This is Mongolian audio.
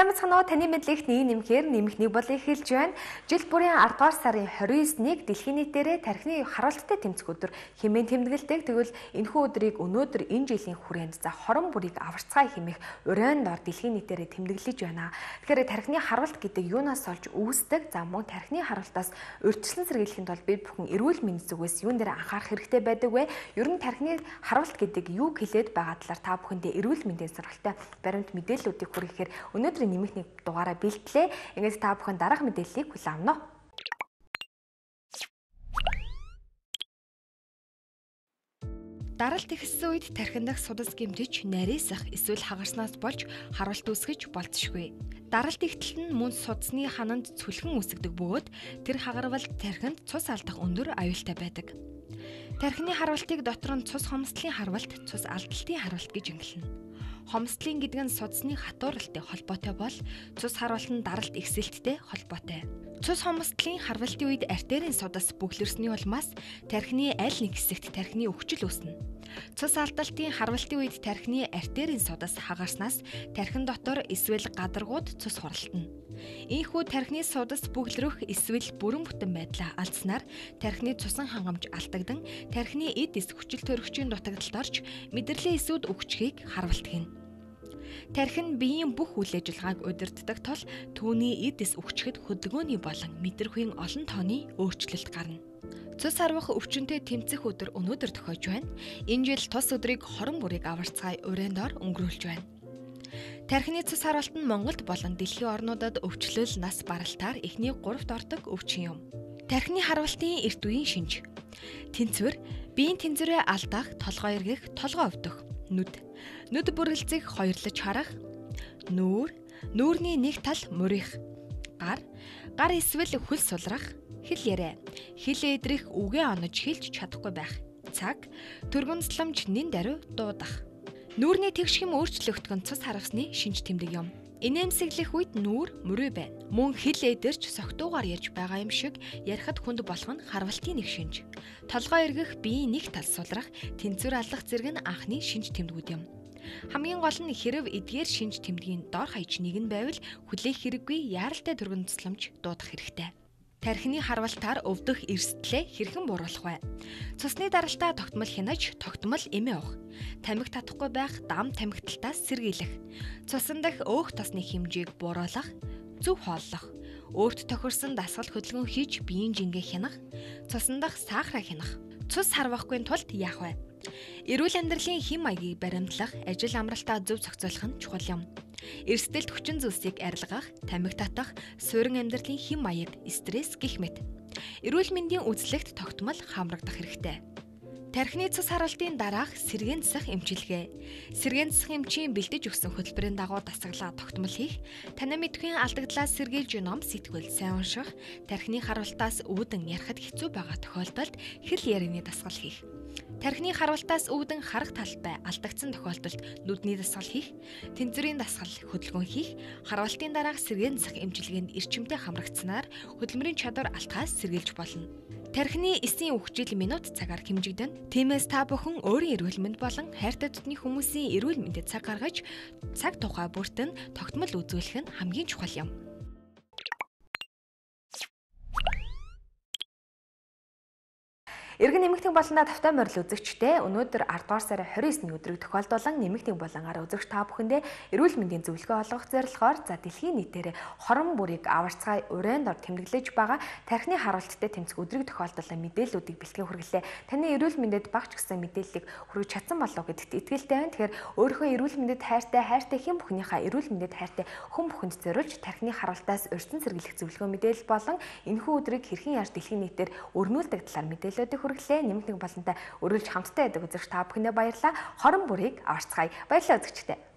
Сайн бацхан таны мэдлэгт нэг нэмэхээр нэмэх нэг бол эхэлж байна. Жил бүрийн 10 дугаар сарын 29-ыг дэлхийн нийтээрээ тархины харуулттай тэмцэх өдөр хэмээн тэмдэглэдэг. Тэгвэл энэхүү өдрийг өнөөдөр энэ жилийн хүрээнд за хорон бүрийг аварцгаая хэмээх урайнд ор дэлхийн нийтээрээ тэмдэглэж байна. Тэгэхээр тархины харуулт гэдэг юунаас олж үүсдэг? За мөн тархины харуултаас урьдчилан сэргийлэхэд бол бид бүхэн эрүүл мэндийн зүгээс юун дээр анхаарах хэрэгтэй байдаг вэ? Ер нь тархины харуулт гэдэг юу хэлээд байгаа талаар та бүхэндээ эрүүл мэндийн сургалтай баримт мэдээллүүдийг хүргэхээр өнөөдөр өнөөдрийн нэмэх нэг дугаараа бэлтлээ. Ингээд та бүхэн дараах мэдээллийг хүлээн авна. Даралт ихссэн үед тархин дах судас гэмтэж, нарийсах эсвэл хагарснаас болж харуулт үүсгэж болцшгүй. Даралт ихтэл нь мөн судасны хананд цүлхэн үүсгдэг бөгөөд тэр хагарвал тархинд цус алдах өндөр аюултай байдаг. Тархины харуултыг дотор нь цус хомсдлын харвалт, цус алдалтын харвалт гэж ангилна. Хомсдлын гэдэг нь судасны хатууралтай холбоотой бол цус харуулт нь даралт ихсэлттэй холбоотой. Цус хомсдлын харвалтын үед артерийн судас бүглэрсний улмаас тархины аль нэг хэсэгт тархины өвчл үүснэ. Цус алдалтын харвалтын үед тархины артерийн судас хагаарснаас тархин дотор эсвэл гадаргууд цус хуралтна. Ийхүү тархины судас бүглэрөх эсвэл бүрэн бүтэн байдлаа алдснаар тархины цусан хангамж алдагдан тархины эд эс хүчил төрөгчийн дутагдалд орж мэдрэлийн эсүүд өгчхийг харуулдаг. Тархин биеийн бүх үйл ажиллагааг удирддаг тул түүний эдис өвчгөд хөдөлгөөний болон мэдрэхүйн олон тооны өөрчлөлт гарна. Цус харвах өвчнөд тэмцэх өдөр өнөөдөр тохиож байна. Энэ жил тус өдрийг хорон бүрийг аварцгай урайндор өнгөрүүлж байна. Тархины цус харуулт нь Монголд болон дэлхийн орнуудад өвчлөл нас баралтаар эхний 3-т ордог өвчин юм. Тархины харуултын эрт үеийн шинж. Тэнцвэр, биеийн тэнцвэрээ алдах, толгой эргэх, толгой өвдөх, нүд. Нүд бүрэлцэх хоёрлож харах. Нүүр. Нүүрний нэг тал мурих гар. Гар эсвэл хөл сулрах. Хэл ярэ хэл эдрэх үгээ онож хэлж чадахгүй байх. Цаг. Төргөнцлөмж нин даруй дуудах. Нүүрний тэгшхэм өөрчлөгдгөн цус харгасны шинж тэмдэг юм Инээмсэглэх үед нүүр мөрөө байна. Мөн хил эдэрч согтуугаар ярьж байгаа юм шиг ярихад хүнд болох нь харвалтын нэг шинж. Толгой эргэх биеийн нэг тал сулрах, тэнцвэр аллах зэрэг нь анхны шинж тэмдгүүд юм. Хамгийн гол нь хэрв эдгээр шинж тэмдгийн дор хаяж нэг нь байвал хүлээх хэрэггүй яаралтай төргөн тусламж дуудах хэрэгтэй тархины харвалтаар өвдөх эрсдлээ хэрхэн бууруулах вэ? Цусны даралтаа тогтмол хянаж, тогтмол эмээ уух. Тамхи татахгүй байх дам тамхиталтаас сэргийлэх. Цусан дах өөх тосны хэмжээг бууруулах, зөв хооллох. Өөрт тохирсон дасгал хөдөлгөөн хийж биеийн жингээ хянах, цусан дах сахараа хянах. Цус харвахгүй тулд яах вэ? Эрүүл амьдралын хэм маягийг баримтлах, ажил амралтаа зөв зохицуулах нь чухал юм. Эрсдэлт хүчин зүйлсийг арилгах, тамхи татах, суурин амьдралын хэм маяг, стресс гэх мэт. Эрүүл мэндийн үзлэгт тогтмол хамрагдах хэрэгтэй. Тархины цус харалтын дараах сэргээн засах эмчилгээ. Сэргээн засах эмчийн бэлдэж өгсөн хөтөлбөрийн дагуу дасгалаа тогтмол хийх, танаа мэдхийн алдагдлаас сэргийлж ном сэтгүүл сайн унших, тархины харуултаас үүдэн ярихад хэцүү байгаа тохиолдолд хэл ярианы дасгал хийх. Тархины харуултаас үүдэн харах талбай алдагдсан тохиолдолд нүдний дасгал хийх, тэнцвэрийн дасгал хөдөлгөөн хийх, харуултын дараах сэргээн засах эмчилгээнд эрчимтэй хамрагдсанаар хөдөлмөрийн чадвар алтхаас сэргийлж болно. Тархины эсийн үхжил минут цагаар хэмжигдэн. Тиймээс та бүхэн өөрийн эрүүл мэнд болон хайртай дотны хүмүүсийн эрүүл мэндэд цаг гаргаж цаг тухай бүртэн тогтмол үзүүлэх нь хамгийн чухал юм. Иргэн нэмэгтэн болондоо тавтай морил үзэгчтэй өнөөдөр 10 дугаар сарын 29-ний өдрийг тохиолдуулан нэмэгтэн болонгаар үзэгч та бүхэндээ эрүүл мэндийн зөвлөгөө олгох зорилгоор за дэлхийн нийтээр хорон бүрийг аварцгай урайнд ор тэмдэглэж байгаа тархины харуулттай тэмцэх өдрийг тохиолдуулан мэдээллүүдийг бэлтгэн хүргэлээ. Таны эрүүл мэндэд багч гэсэн мэдээллийг хүргэж чадсан болов гэдэгт итгэлтэй байна. Тэгэхээр өөрийнхөө эрүүл мэндэд хайртай хайртай хэн бүхнийхээ эрүүл мэндэд хайртай хүн бүхэнд зориулж тархины харуултаас өрсөн сэргийлэх зөвлөгөө мэдээлэл болон энэхүү өдрийг хэрхэн яаж дэлхийн нийтээр өрнүүлдэг талаар мэдээллүүдийг хүргэлээ. Нэмэлт нэг болонтой өргөлж хамттай байдаг үзэгч та бүхэндээ баярлалаа. Хорон бүрийг аварцгаая. Баярлалаа үзэгчтэй.